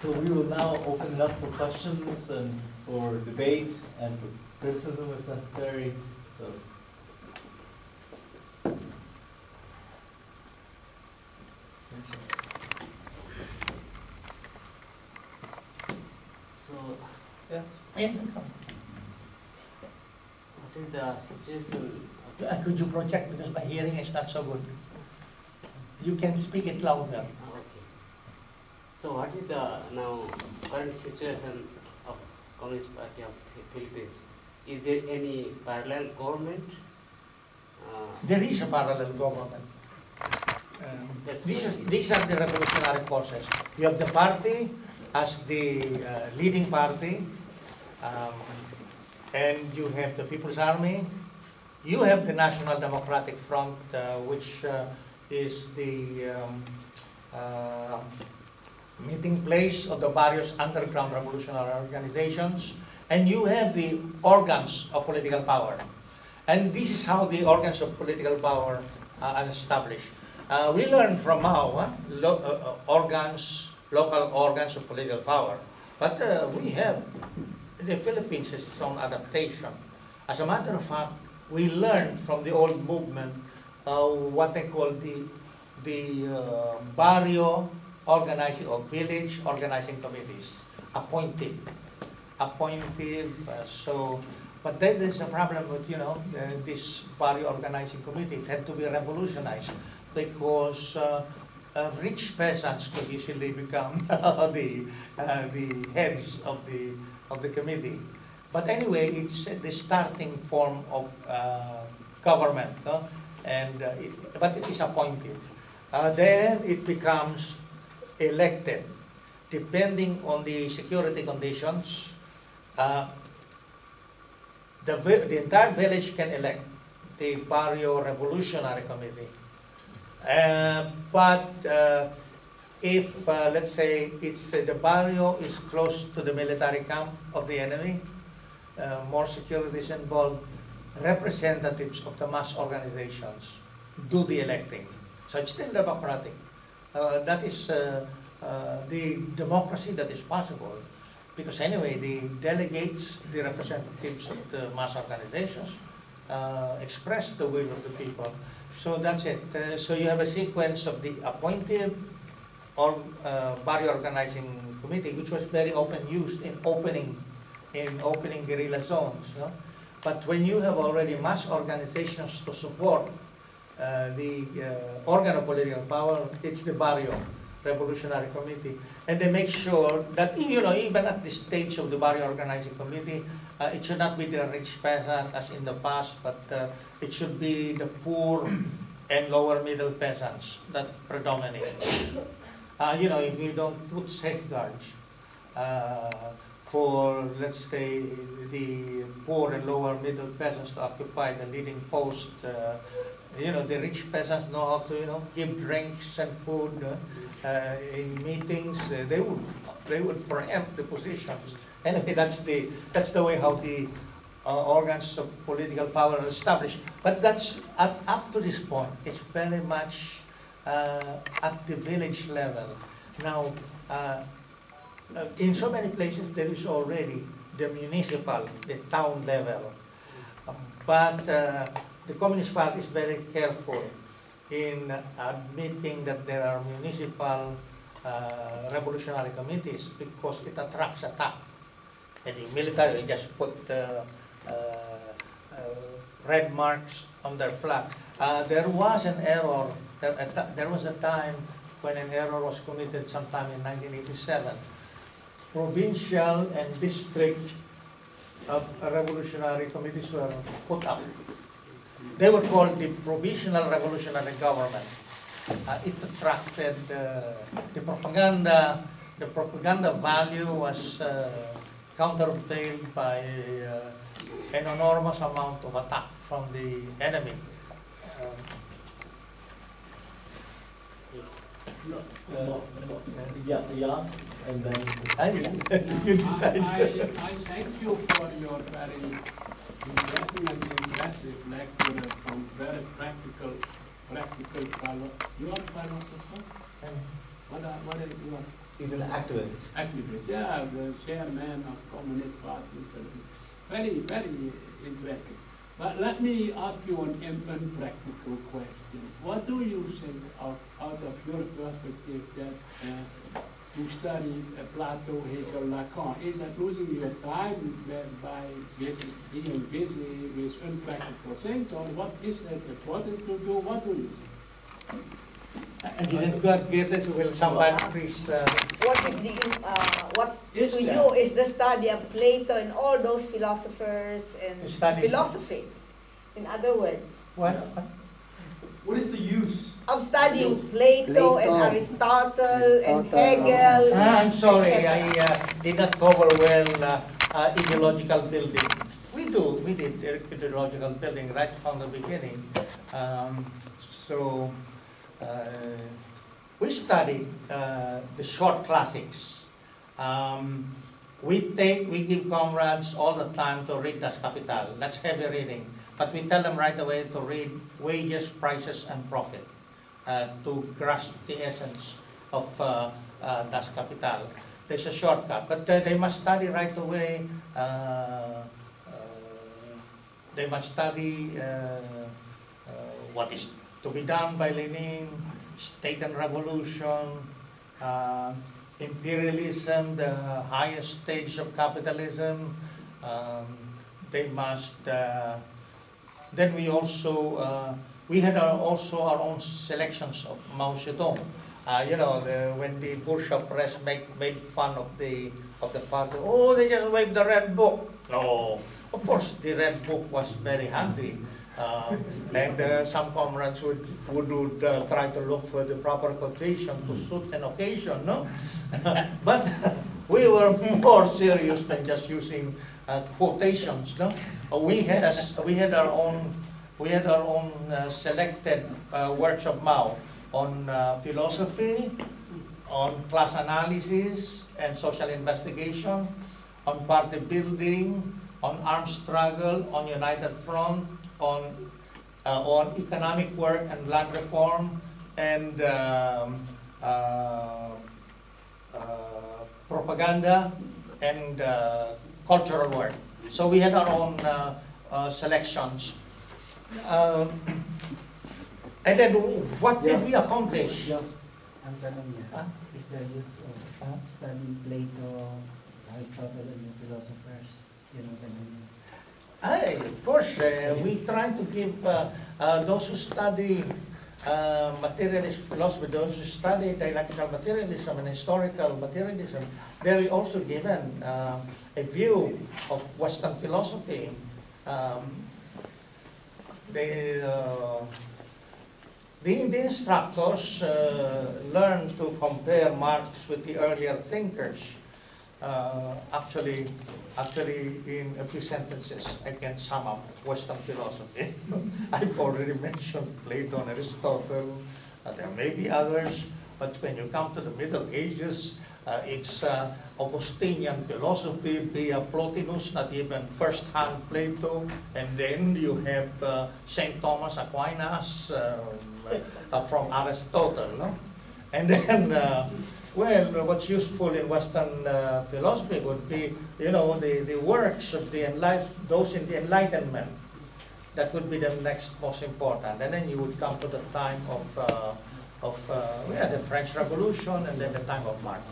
So we will now open it up for questions and for debate and for criticism if necessary, so. So, Yeah. Yeah. what is the situation? Uh, Could you project, because my hearing is not so good. You can speak it louder. So what is the now current situation of Communist Party of Phi- Philippines? Is there any parallel government? Uh, There is a parallel government. Um, This is, these are the revolutionary forces. You have the party as the uh, leading party, um, and you have the People's Army. You have the National Democratic Front, uh, which uh, is the um, uh, meeting place of the various underground revolutionary organizations, and you have the organs of political power. And this is how the organs of political power uh, are established. Uh, we learn from Mao, huh? Lo- uh, uh, organs, local organs of political power. But uh, we have, the Philippines has its own adaptation. As a matter of fact, we learned from the old movement what they call the, the uh, barrio organizing or village organizing committees, appointed. Appointed, uh, so, but then there's a problem with, you know, uh, this barrio organizing committee tend to be revolutionized because uh, uh, rich peasants could easily become the, uh, the heads of the, of the committee. But anyway, it's the starting form of uh, government, no? and, it, but it is appointed. Then it becomes elected, depending on the security conditions. Uh, the, the entire village can elect the Barrio Revolutionary Committee. Uh, but uh, if, uh, let's say, it's, uh, the barrio is close to the military camp of the enemy, uh, more security is involved, representatives of the mass organizations do the electing. So it's still democratic. Uh, that is uh, uh, the democracy that is possible. Because anyway, the delegates, the representatives of the mass organizations, uh, express the will of the people. So that's it. Uh, so you have a sequence of the appointed or uh, body organizing committee, which was very often used in opening in opening guerrilla zones. No? But when you have already mass organizations to support the uh, organ of political power, it's the barrio revolutionary committee, and they make sure that you know even at the stage of the barrio organizing committee, uh, it should not be the rich peasant as in the past, but uh, it should be the poor and lower middle peasants that predominate. Uh, you know, if you don't put safeguards uh, for, let's say, the poor and lower middle peasants to occupy the leading post, uh, you know, the rich peasants know how to, you know, give drinks and food uh, uh, in meetings. Uh, they would, they would preempt the positions. Anyway, that's the, that's the way how the uh, organs of political power are established. But that's, up, to this point, it's very much uh, at the village level. Now, uh, in so many places, there is already the municipal, the town level. Um, But the Communist Party is very careful in admitting that there are municipal uh, revolutionary committees because it attracts attack. And the military just put uh, uh, uh, red marks on their flag. Uh, there was an error, there, there was a time when an error was committed sometime in 1987. Provincial and district uh, revolutionary committees were put up. They were called the Provisional Revolutionary Government. Uh, it attracted uh, the propaganda, the propaganda value was uh, countervailed by uh, an enormous amount of attack from the enemy. Um, Uh, Yeah, yeah, and then. I mean, you decide. I, I thank you for your very interesting and impressive lecture from very practical, practical philo. You are philosopher? What are, what are you are? He's an activist. activist, yeah, the chairman of Communist Party. Very, very interesting. But let me ask you an im- impractical question. What do you think of, out of your perspective that uh, to study uh, Plato, Hegel, Lacan? Is that losing your time by- by busy- being busy with unpractical things, or what is that important to do? What do you think? I didn't quite get it, will somebody please, uh, What is the, uh, what Is to that- you is the study of Plato and all those philosophers and philosophy, in other words, what? What is the use? of studying Plato and Plato, Aristotle and Hegel. Ah, I'm sorry, I uh, did not cover well uh, uh, ideological building. We do, we did ideological building right from the beginning. Um, So, uh, we studied uh, the short classics. Um, We take, we give comrades all the time to read Das Kapital, that's heavy reading. But we tell them right away to read wages, prices, and profit uh, to grasp the essence of uh, uh, Das Kapital. There's a shortcut, but uh, they must study right away. Uh, uh, they must study what is to be done by Lenin, state and revolution, imperialism, the highest stage of capitalism. Um, they must. Then we also uh, we had our, also our own selections of Mao Zedong. Uh, you know, the, when the bourgeois press make, made fun of the of the party, oh, they just waved the red book. No, of course, the red book was very handy. Uh, and uh, some comrades would, would, would uh, try to look for the proper quotation to suit an occasion, no? but we were more serious than just using quotations, no? Uh, we had a we had our own we had our own uh, selected uh, works of Mao on uh, philosophy, on class analysis and social investigation, on party building, on armed struggle, on united front, on uh, on economic work and land reform, and um, uh, uh, propaganda and uh, cultural work. So we had our own uh, uh, selections. Uh, and then what did we accomplish? Yung, ang tanong niya, Ah? is the use of uh, studying Plato, Aristotle, and the philosophers? Yun ang tanong niya. Of course, uh, we try to give uh, uh, those who study uh, materialist philosophy, those who study dialectical materialism and historical materialism, they're also given uh, a view of Western philosophy. Um, they, uh, the, the instructors uh, learn to compare Marx with the earlier thinkers. Uh, actually, actually, in a few sentences, I can sum up Western philosophy. I've already mentioned Plato and Aristotle. Uh, there may be others, but when you come to the Middle Ages, uh, it's uh, Augustinian philosophy, via Plotinus, not even first-hand Plato, and then you have uh, Saint Thomas Aquinas um, uh, from Aristotle, no? And then, uh, well, what's useful in Western uh, philosophy would be, you know, the, the works of the enlight, those in the Enlightenment. That would be the next most important. And then you would come to the time of, uh, of uh, yeah, the French Revolution and then the time of Marx.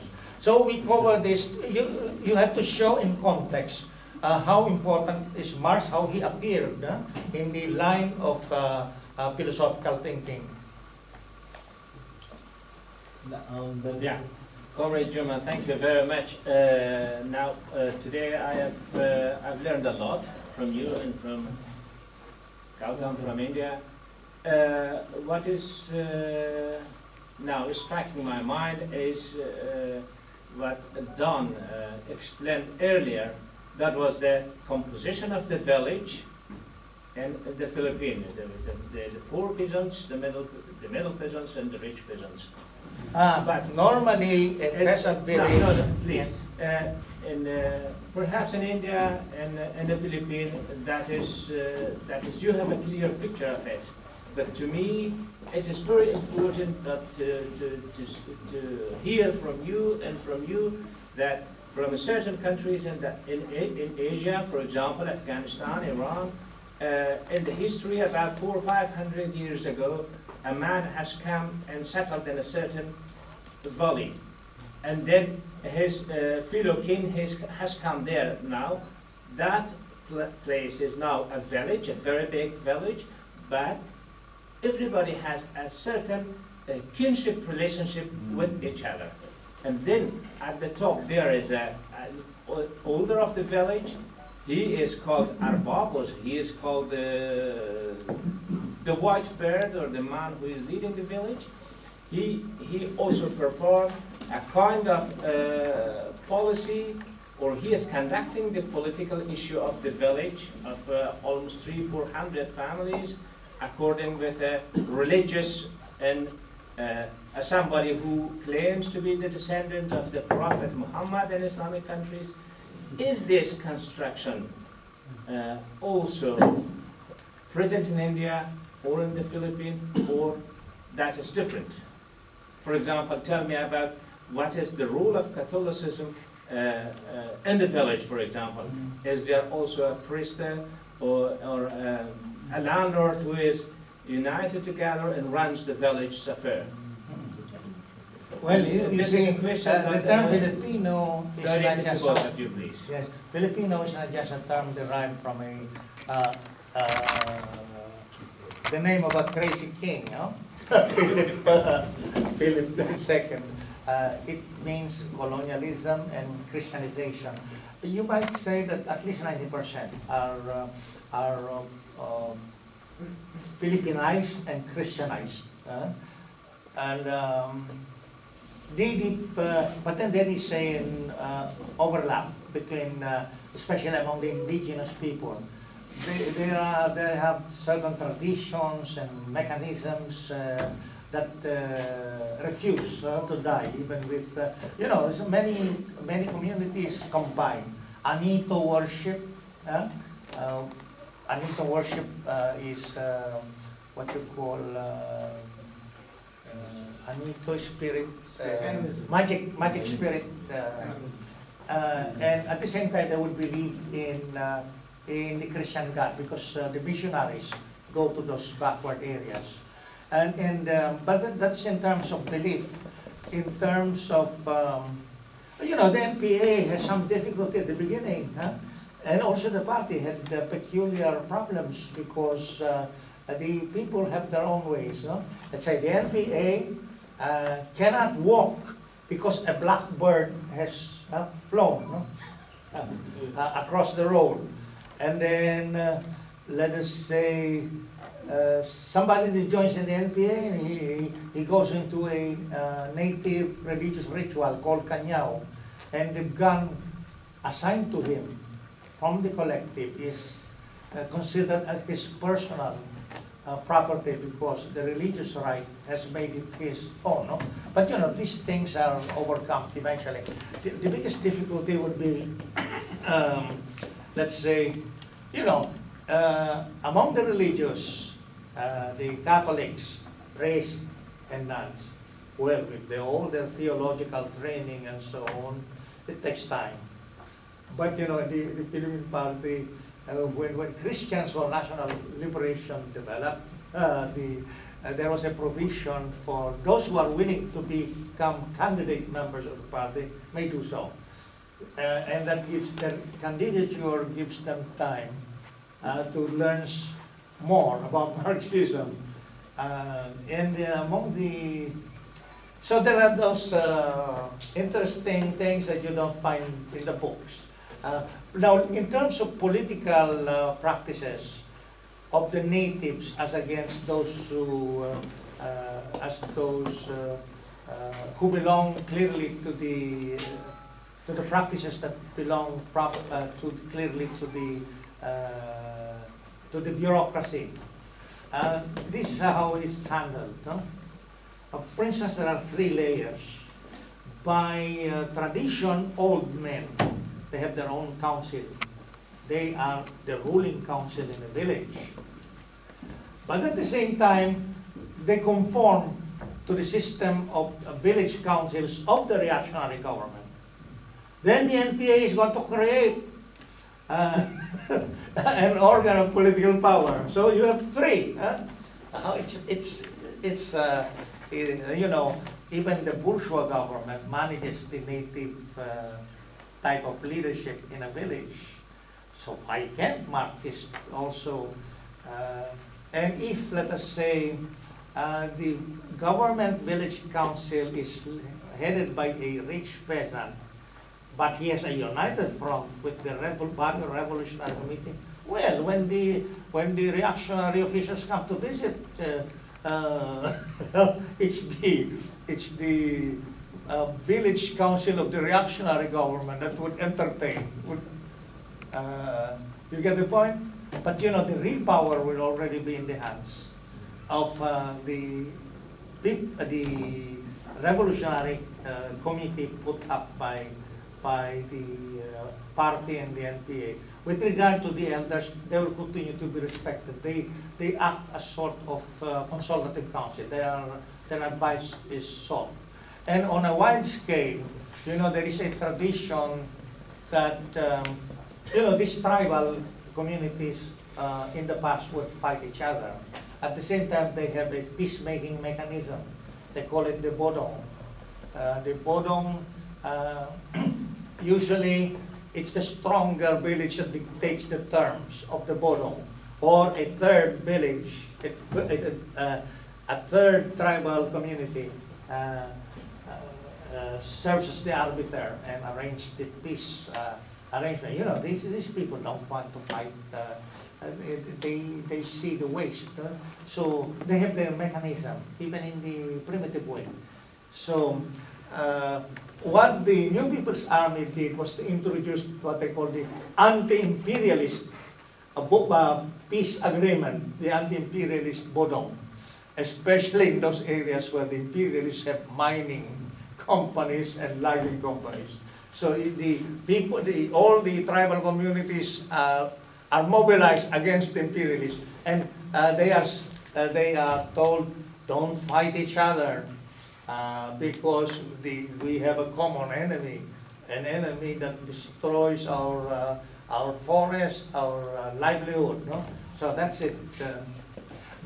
So we cover this, you, you have to show in context uh, how important is Marx, how he appeared uh, in the line of uh, philosophical thinking. Um, Yeah, Comrade Joma, thank you very much. Uh, now, uh, today I have uh, I've learned a lot from you and from Gautam from India. Uh, what is uh, now striking my mind is uh, what Don explained earlier. That was the composition of the village and the Philippines. The, the, there's the poor peasants, the middle, the middle peasants, and the rich peasants. Uh, But- normally a peasant village. no, no, please. Uh, in, uh, perhaps in India and uh, in the Philippines, that is, uh, that is, you have a clear picture of it. But to me, it is very important that to, to, to, to hear from you and from you that from certain countries in, the, in, in Asia, for example, Afghanistan, Iran, in the history about four or five hundred years ago, a man has come and settled in a certain valley. And then his uh, fellow king has, has come there now. That pl- place is now a village, a very big village, but everybody has a certain uh, kinship relationship with each other. And then at the top there is a, an older of the village. He is called Arbab, or he is called the, the white bird, or the man who is leading the village. He, he also performed a kind of uh, policy, or he is conducting the political issue of the village of uh, almost three, four hundred families, according with a religious and uh, somebody who claims to be the descendant of the Prophet Muhammad in Islamic countries. Is this construction uh, also present in India or in the Philippines, or that is different? For example, tell me about what is the role of Catholicism uh, uh, in the village, for example. Is there also a priest or, or um, a landlord who is united together and runs the village affair? Well, you, you see, uh, the term uh, Filipino is not Directed to just a, of you, please. yes, Filipino is not just a term derived from a uh, uh, the name of a crazy king, no? Philip, uh, Philip II. Uh, it means colonialism and Christianization. You might say that at least 90% are uh, are uh, uh, Filipinized and Christianized. uh, and um, native, uh, but then there is an uh, overlap between, uh, especially among the indigenous people. They, they, are, they have certain traditions and mechanisms that uh, refuse uh, to die, even with, uh, you know, many, many communities combine. Anito worship, Anito worship is what you call uh, uh, Anito spirit, uh, magic, magic spirit. Uh, uh, and at the same time, they would believe in, uh, in the Christian God because uh, the missionaries go to those backward areas. And, and um, but that's in terms of belief. In terms of, um, you know, the NPA has some difficulty at the beginning, huh? And also the party had uh, peculiar problems because uh, the people have their own ways, no? Let's say the NPA uh, cannot walk because a blackbird has uh, flown no? uh, uh, across the road. And then, uh, let us say, uh, somebody joins in the NPA, and he, he goes into a native religious ritual called Kanyao, and the gun assigned to him from the collective is considered as his personal uh, property because the religious rite has made it his own. No? But you know, these things are overcome eventually. The, the biggest difficulty would be, um, let's say, you know, uh, among the religious, uh, the Catholics, priests and nuns, well, with the, all their theological training and so on, it takes time. But you know, the, the Philippine Party, when, when Christians for National Liberation developed, uh, the, uh, there was a provision for those who are willing to become candidate members of the party may do so. Uh, and that gives their candidature gives them time uh, to learn more about Marxism. Uh, and uh, among the so there are those uh, interesting things that you don't find in the books. Uh, now, in terms of political uh, practices of the natives as against those who, uh, as those who belong clearly to the to the practices that belong prop, uh, to clearly to the uh, to the bureaucracy. Uh, this is how it's handled. No? For instance, there are three layers. By tradition, old men, they have their own council. They are the ruling council in the village. But at the same time, they conform to the system of village councils of the reactionary government. Then the NPA is going to create uh, an organ of political power. So you have three. Huh? Uh, it's, it's, it's uh, you know, even the bourgeois government manages the native uh, type of leadership in a village. So why can't Marxist also, uh, and if, let us say, uh, the government village council is headed by a rich peasant, but he has a united front with the revol- Revolutionary Committee. Well, when the when the reactionary officials come to visit, uh, uh, it's the it's the uh, village council of the reactionary government that would entertain. Would, uh, you get the point? But you know, the real power will already be in the hands of uh, the uh, the revolutionary uh, committee put up by by the uh, party and the NPA. With regard to the elders, they will continue to be respected. They they act as sort of consultative council. They are, their advice is sought. And on a wide scale, you know, there is a tradition that um, you know these tribal communities uh, in the past would fight each other. At the same time, they have a peacemaking mechanism. They call it the bodong. Uh, the bodong, uh, usually it's the stronger village that dictates the terms of the bodong, or a third village, a, a, a third tribal community uh, as the arbiter and arrange the peace uh, arrangement. You know, these, these people don't want to fight. Uh, they, they see the waste. so they have their mechanism, even in the primitive way. So what the New People's Army did was to introduce what they call the anti-imperialist uh, peace agreement, the anti-imperialist Bodong, especially in those areas where the imperialists have mining companies and logging companies. So the people, the, all the tribal communities uh, are mobilized against the imperialists, and uh, they are uh, they are told don't fight each other uh, because the, we have a common enemy, an enemy that destroys our uh, our forest, our uh, livelihood. No, so that's it.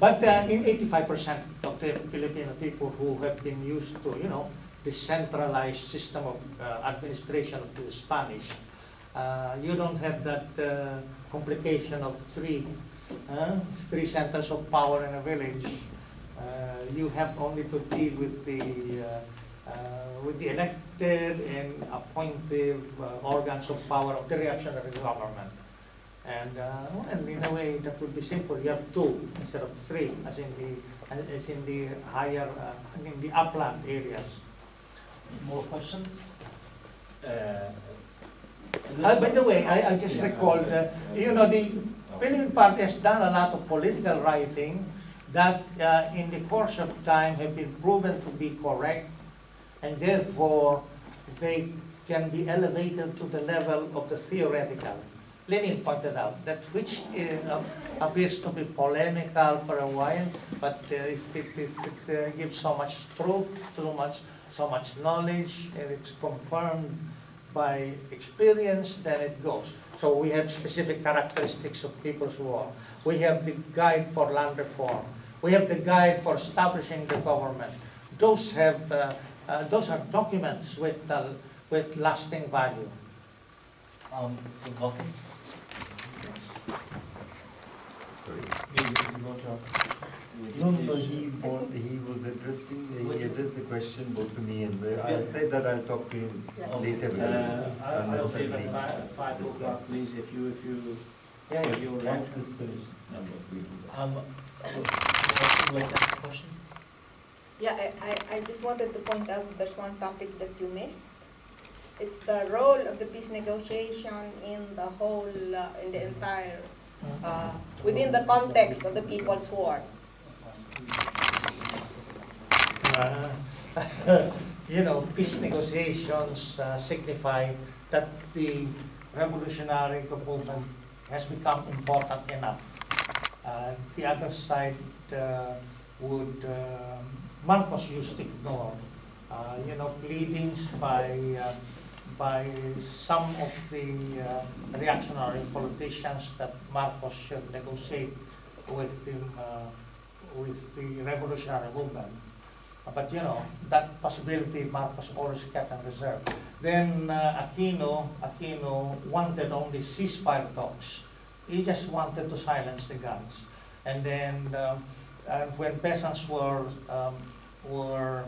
But in 85% of the Filipino people who have been used to, you know, the centralized system of uh, administration of the Spanish, uh, you don't have that uh, complication of three, uh, three centers of power in a village. Uh, you have only to deal with the uh, with the elected and appointed organs of power of the reactionary government. And well, in a way, that would be simple. You have two instead of three, as in the as in the higher, uh, I the upland areas. More questions? Uh, Uh, by the way, I, I just recalled, uh, you know, the Philippine Party has done a lot of political writing that uh, in the course of time have been proven to be correct, and therefore they can be elevated to the level of the theoretical. Lenin pointed out that which uh, appears to be polemical for a while, but uh, if it, it, it uh, gives so much truth, too much, so much knowledge, and it's confirmed by experience, then it goes. So we have specific characteristics of people's war. We have the guide for land reform. We have the guide for establishing the government. Those have, uh, uh, those are documents with, uh, with lasting value. Um, welcome. Sorry. You, you wrote your No, no, he, wa- he was addressing, he addressed the question both to me and uh, I said that I'll talk to him Yeah. later. uh, whether I'll I'll leave at five, five o'clock, please, if you, if you, Yeah, if you. Once this finished, number, we do that. Um, would like to ask a question? Yeah, I, I, I just wanted to point out there's one topic that you missed. It's the role of the peace negotiation in the whole, uh, in the entire, uh, within the context of the People's War. Uh, you know, peace negotiations uh, signify that the revolutionary movement has become important enough. Uh, the other side uh, would, um Marcos used to ignore, uh, you know, pleadings by, uh, by some of the uh, reactionary politicians that Marcos should negotiate with the, uh, with the revolutionary movement. But you know, that possibility Marcos always kept in reserve. Then uh, Aquino, Aquino wanted only ceasefire talks. He just wanted to silence the guns. And then uh, when peasants were, um, were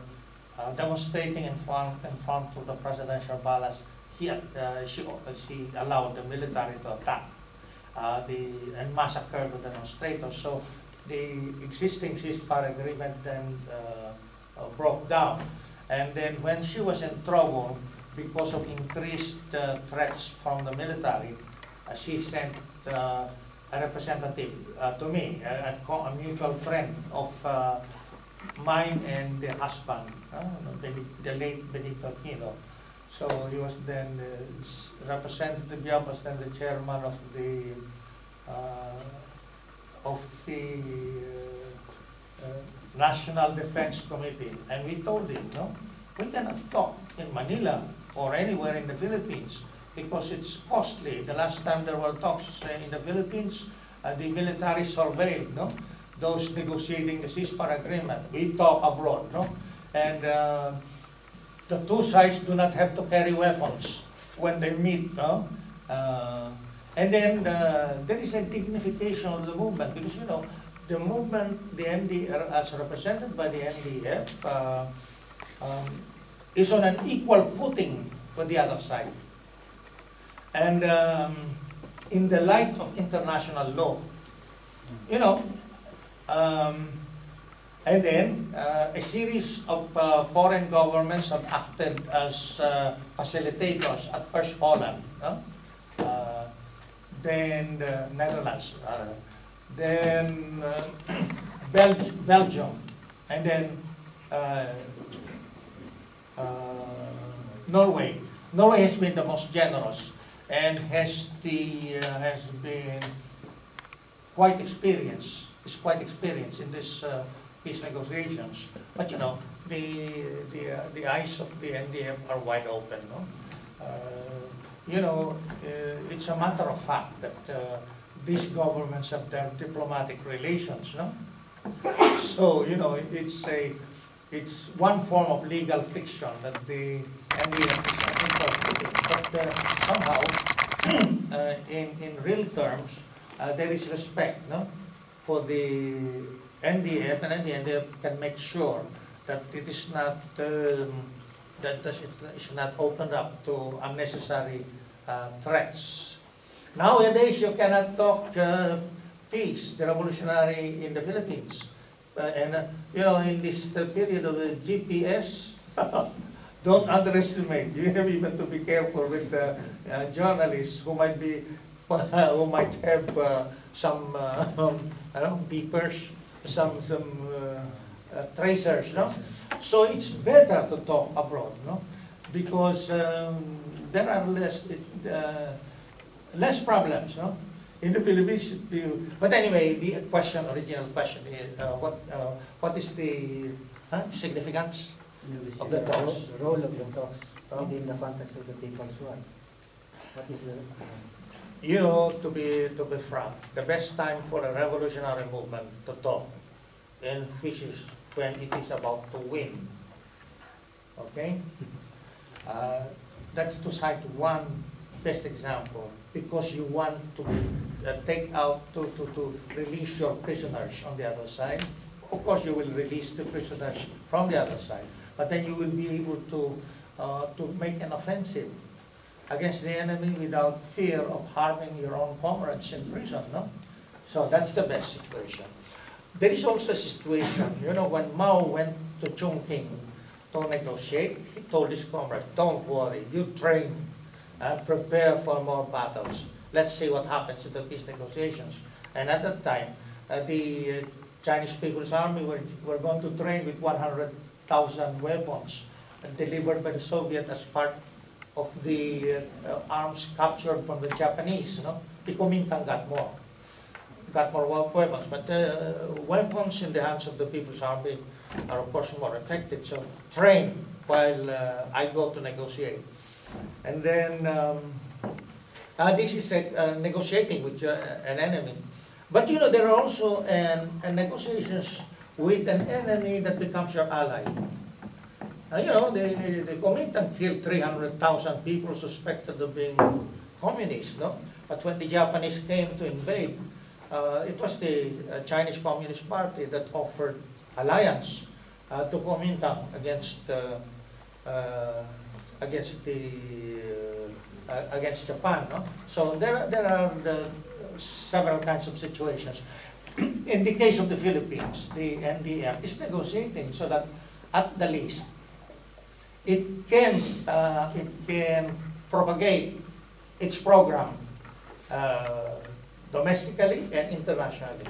uh, demonstrating in front, in front of the presidential palace, he, uh, she, she allowed the military to attack uh, the, and massacre the demonstrators. So the existing ceasefire agreement then uh, uh, broke down. And then when she was in trouble because of increased uh, threats from the military, uh, she sent a representative to me, a, a, mutual friend of mine and the husband, Beni- the late Benigno Aquino. So he was then uh, representative, yeah, was then the chairman of the uh, of the uh, uh, National Defense Committee, and we told him, no, we cannot talk in Manila or anywhere in the Philippines because it's costly. The last time there were talks uh, in the Philippines, uh, the military surveilled, no, those negotiating the ceasefire agreement. We talk abroad, no, and uh, the two sides do not have to carry weapons when they meet, no. Uh, and then uh, there is a dignification of the movement because you know the movement, the ND, as represented by the NDF, uh, um, is on an equal footing with the other side. And um, in the light of international law, you know, um, and then uh, a series of uh, foreign governments have acted as uh, facilitators. At first, Holland? Uh, then the Netherlands, uh, then uh, Bel- Belgium, and then uh, uh, Norway. Norway has been the most generous and has the uh, has been quite experienced. Is quite experienced in this uh, peace negotiations. But you know, the the uh, the eyes of the NDF are wide open. No, uh, you know, uh, it's a matter of fact that uh, these governments have their diplomatic relations. No, so you know, it's a it's one form of legal fiction that the incorporating. But uh, somehow, in in real terms, there is respect, no, for the NDF, and the NDF can make sure that it is not um, that this is not opened up to unnecessary uh, threats. Nowadays, you cannot talk uh, peace, the revolutionary in the Philippines. Uh, and, uh, you know, in this uh, period of the GPS, don't underestimate. You have even to be careful with the uh, journalists who might be, who might have some, I don't know, beepers, some, some tracers, no? So it's better to talk abroad, no? Because um, there are less, it, uh, less problems, no? In the Philippines, but anyway, the question, original question is, uh, what, uh, what is the significance? Of the talks. The role of the talks within the context of the People's War. What is the, uh, You know, to be, to be frank, the best time for a revolutionary movement to talk, and which is when it is about to win. Okay? Uh, that's to cite one best example, because you want to uh, take out, to, to, to release your prisoners on the other side. Of course, you will release the prisoners from the other side, but then you will be able to, uh, to make an offensive against the enemy without fear of harming your own comrades in prison, no? So that's the best situation. There is also a situation, you know, when Mao went to Chongqing to negotiate, he told his comrades, don't worry, you train, uh, prepare for more battles. Let's see what happens in the peace negotiations. And at that time, uh, the uh, Chinese People's Army were, were going to train with 100,000 weapons delivered by the Soviet as part of the uh, arms captured from the Japanese, no? The Kuomintang got more. More weapons, but uh, weapons in the hands of the People's Army are of course more effective, so train while uh, I go to negotiate. And then, um, uh, this is a, negotiating with uh, an enemy. But you know, there are also um, negotiations with an enemy that becomes your ally. Uh, you know, the, the, the Kuomintang killed 300,000 people suspected of being communists, no? But when the Japanese came to invade, uh, it was the uh, Chinese Communist Party that offered alliance uh, to Kuomintang against uh, uh, against the against Japan. No? So there there are the several kinds of situations. In the case of the Philippines, the NDF is negotiating so that at the least it can it can propagate its program uh, domestically and internationally.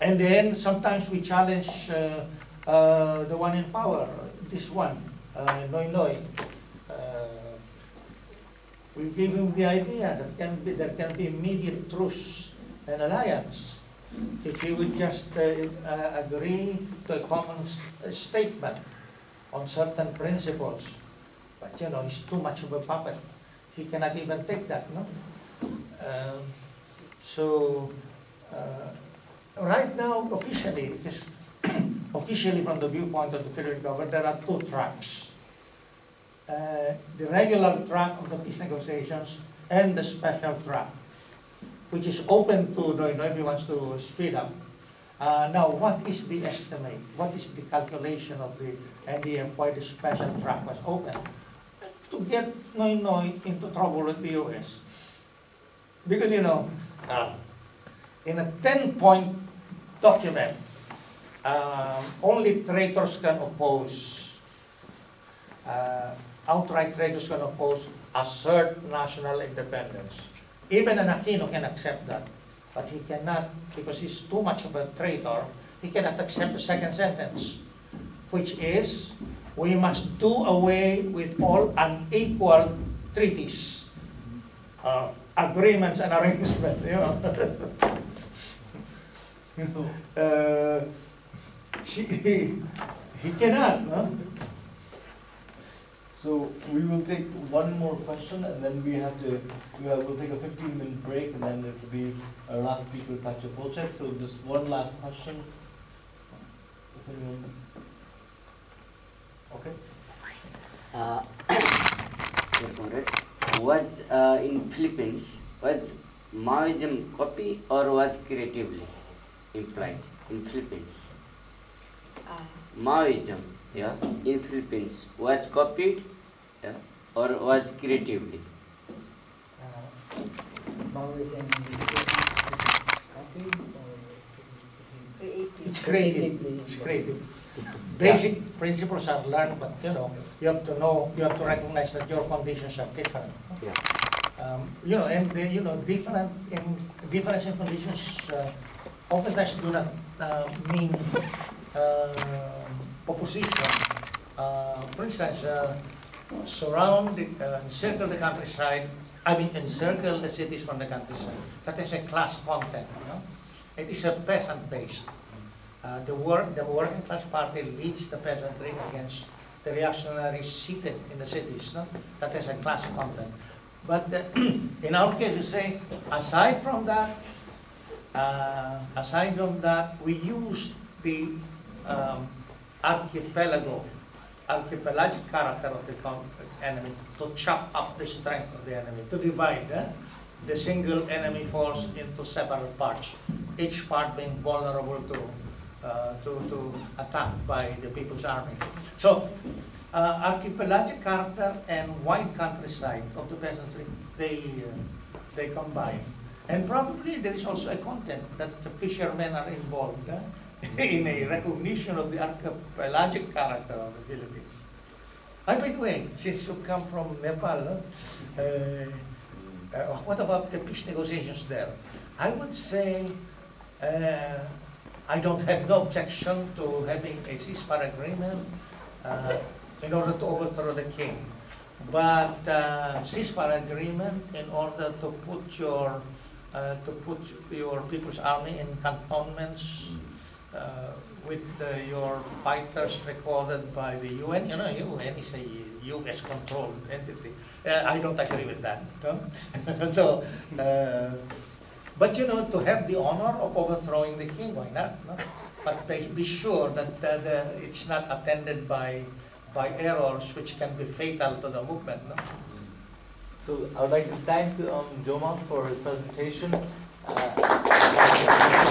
And then sometimes we challenge uh, uh, the one in power, this one, uh, Noynoy. Uh, we give him the idea that can be, there can be immediate truce and alliance if he would just uh, uh, agree to a common st- statement on certain principles. But you know, he's too much of a puppet. He cannot even take that, no? Um, so, uh, right now, officially, officially from the viewpoint of the federal government, there are two tracks. Uh, the regular track of the peace negotiations and the special track, which is open to, he wants to speed up. Uh, now, what is the estimate? What is the calculation of the NDF why the special track was open? To get Noy into trouble with the US. Because, you know, uh, in a 10-point document, um, only traitors can oppose, uh, outright traitors can oppose, assert national independence. Even an Aquino can accept that, but he cannot, because he's too much of a traitor, he cannot accept the second sentence, which is, we must do away with all unequal treaties, uh, agreements and arrangements, you know. So, uh, she, he, he cannot, no? so we will take one more question and then we have to, we will we'll take a fifteen minute break and then it will be our last speaker, Pacha Polchak. So just one last question. If anyone. Okay. Uh, just wondered, was uh, in Philippines was Maoism copy or was creatively implied in Philippines? Ah, Maoism, yeah, in Philippines was copied, yeah, or was creatively? Uh, Maoism copy or creative. It's creative, it's creative. Basic principles are learned, but you know, you have to know, you have to recognize that your conditions are different. Yeah. Um, you know, and the, you know, different in difference in conditions uh, oftentimes do not uh, mean uh, opposition. Uh, for instance, uh, surround, the, uh, encircle the countryside. I mean, encircle the cities from the countryside. That is a class content. You know? It is a peasant based. Uh, the work, the working class party leads the peasantry against the reactionaries seated in the cities. No? That is a class content. But uh, in our case, you say, aside from that, uh, aside from that, we use the um, archipelago, archipelagic character of the enemy to chop up the strength of the enemy, to divide eh, the single enemy force into several parts, each part being vulnerable to, to, to attack by the People's Army. So, uh, archipelagic character and wide countryside of the peasantry, they, uh, they combine. And probably there is also a content that the fishermen are involved eh, in a recognition of the archipelagic character of the Philippines. And by the way, since you come from Nepal, uh, uh, what about the peace negotiations there? I would say uh, I don't have no objection to having a ceasefire agreement uh, in order to overthrow the king. But uh, ceasefire agreement in order to put your uh, to put your People's Army in cantonments uh, with uh, your fighters recorded by the UN. You know, UN is a US controlled entity. Uh, I don't agree with that. no? so, but you know, to have the honor of overthrowing the king, why not? No? But be sure that uh, the, it's not attended by, by errors which can be fatal to the movement. No? So I would like to thank um, Joma for his presentation. Uh,